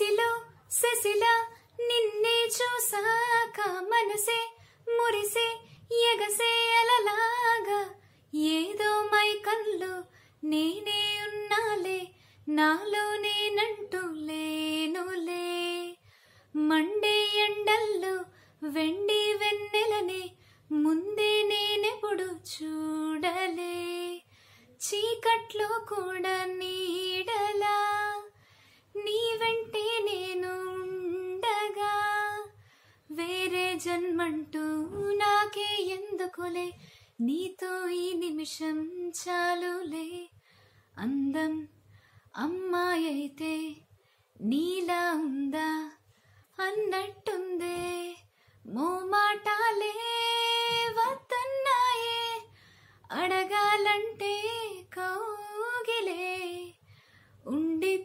శశిలో శశిల నిన్నే చూసాక మనసే మురిసే ఎగసే అలలాగా. ఏదో మైకంలో నేనే ఉన్నాలే నాలో నేనంటూ లేనులే. మండే ఎండల్లో వెండి వెన్నెలనే ముందే నేనెప్పుడు చూడలే. చీకట్లో కూడా నీడలా జన్మంటూ నాకే ఎందుకులే? నీతో ఈ నిమిషం చాలులే. అందం అమ్మాయైతే నీలా ఉందా? అన్నట్టుందే మోమాటాలే వద్దన్నాయే. అడగాలంటే కౌగిలే. ఉండి